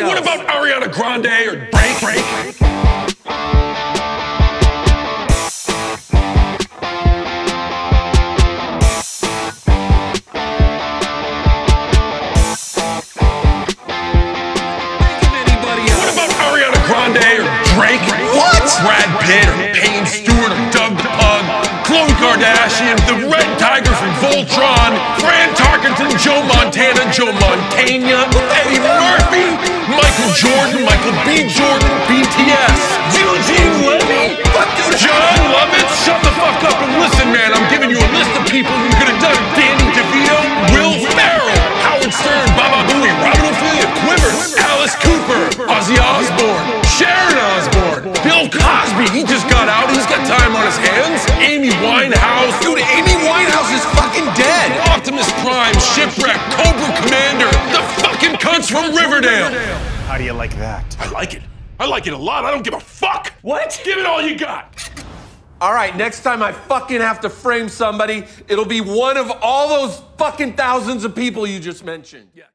else. What about Ariana Grande or Break Break? What about Ariana Grande or Drake? What? Brad Pitt or Payne Stewart or Doug the Pug? Khloe Kardashian, the Red Tiger from Voltron, Fran Tarkenton, Joe Montana, Joe Montana, Eddie Murphy, Michael B. Jordan, BTS, Eugene Levy, Fuck you, Jon Lovitz. Shut the fuck up and listen, man. I'm giving you a list of people who could have done it. Danny DeVito, Will Ferrell, Howard Stern, Baba Booey, Robin Ophelia, Quivers, Alice Cooper, Ozzy Osbourne, Sharon Osbourne, Bill Cosby. He just got out. He's got time on his hands. Amy Winehouse. Dude, Amy Winehouse is fucking dead. Optimus Prime, Shipwreck, Cobra Commander, the fucking cunts from Riverdale. How do you like that? I like it. I like it a lot. I don't give a fuck. What? Give it all you got. All right, next time I fucking have to frame somebody, it'll be one of all those fucking thousands of people you just mentioned. Yeah.